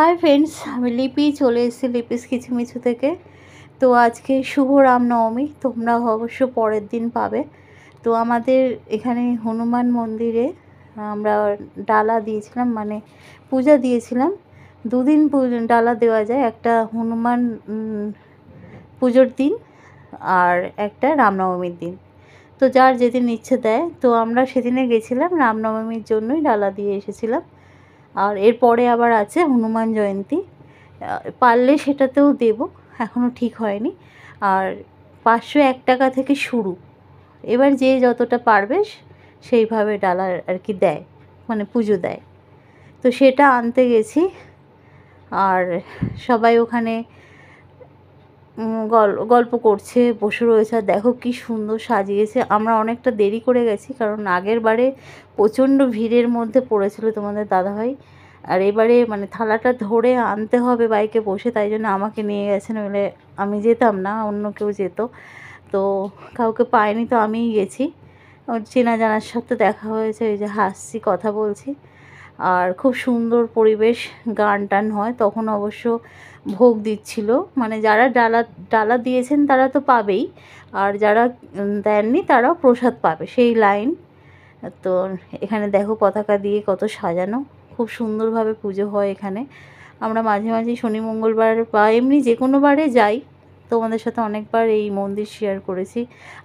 Hi friends, আমি লিপি চলে এসেছি লিপিস কিচুমিচু থেকে। তো আজকে শুভ রামনবমী তোমরা অবশ্য পরের দিন পাবে। তো আমাদের এখানে হনুমান মন্দিরে আমরা ডালা দিয়েছিলাম মানে পূজা দিয়েছিলাম। দুদিন ডালা দেওয়া যায়, একটা হনুমান পুজোর দিন আর একটা রামনবমীর দিন। তো যার যেদিন ইচ্ছে দেয়, তো আমরা সেদিনে গেছিলাম, রামনবমীর জন্যই ডালা দিয়ে এসেছিলাম। আর এরপরে আবার আছে হনুমান জয়ন্তী। পারলে সেটাতেও দেব এখনও ঠিক হয়নি। আর পাঁচশো এক টাকা থেকে শুরু। এবার যে যতটা পারবে সেইভাবে ডালার আর কি দেয় মানে পুজো দেয়। তো সেটা আনতে গেছি। আর সবাই ওখানে গল্প করছে, বসে রয়েছে, আর দেখো কি সুন্দর সাজিয়েছে। আমরা অনেকটা দেরি করে গেছি, কারণ আগের বারে প্রচণ্ড ভিড়ের মধ্যে পড়েছিল তোমাদের দাদাভাই। আর এবারে মানে থালাটা ধরে আনতে হবে বাইকে বসে, তাই জন্য আমাকে নিয়ে গেছে নইলে আমি যেতাম না, অন্য কেউ যেত। তো কাউকে পাইনি, তো আমিই গেছি। চেনা জানার সাথে দেখা হয়েছে ওই যে হাসছি, কথা বলছি। আর খুব সুন্দর পরিবেশ গান টান হয়, তখন অবশ্য ভোগ দিচ্ছিল। মানে যারা ডালা ডালা দিয়েছেন তারা তো পাবেই, আর যারা দেননি তারাও প্রসাদ পাবে। সেই লাইন, তো এখানে দেখো পতাকা দিয়ে কত সাজানো, খুব সুন্দরভাবে পুজো হয় এখানে। আমরা মাঝে মাঝে শনি, মঙ্গলবার বা এমনি যে কোনো বারে যাই। তোমাদের সাথে অনেকবার এই মন্দির শেয়ার করেছি।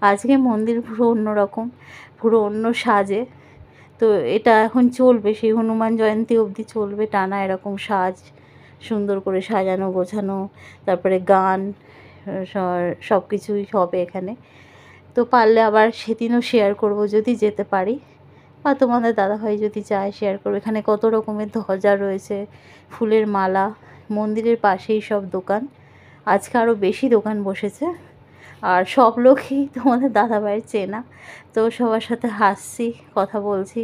আজকে মন্দির পুরো অন্যরকম, পুরো অন্য সাজে। তো এটা এখন চলবে, সেই হনুমান জয়ন্তী অবধি চলবে, টানা এরকম সাজ, সুন্দর করে সাজানো, গোছানো, তারপরে গান সব কিছুই হবে এখানে। তো পারলে আবার সেদিনও শেয়ার করব যদি যেতে পারি। বা তোমাদের দাদাভাই যদি চায় শেয়ার করবে, এখানে কত রকমের ধ্বজা রয়েছে, ফুলের মালা, মন্দিরের পাশেই সব দোকান। আজকে আরও বেশি দোকান বসেছে। আর সব লোকই তোমাদের দাদাভাইয়ের চেনা। তো সবার সাথে হাসছি, কথা বলছি।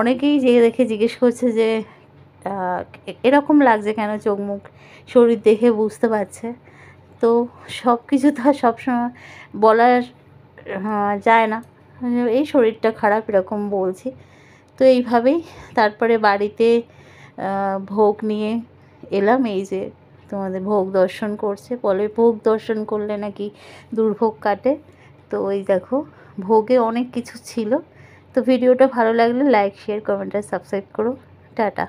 অনেকেই যে দেখে জিজ্ঞেস করছে যে এরকম লাগছে কেন চোখ মুখ, শরীর দেখে বুঝতে পারছে? তো সব কিছু তো আর সবসময় বলার যায় না। এই শরীরটা খারাপ এরকম বলছি। তো এইভাবেই তারপরে বাড়িতে ভোগ নিয়ে এলাম। এই যে তোমাদের ভোগ দর্শন করছে। বলে ভোগ দর্শন করলে নাকি দুর্ভোগ কাটে। তো ওই দেখো, ভোগে অনেক কিছু ছিল। তো ভিডিওটা ভালো লাগলে লাইক শেয়ার কমেন্ট আর সাবস্ক্রাইব করো। টাটা।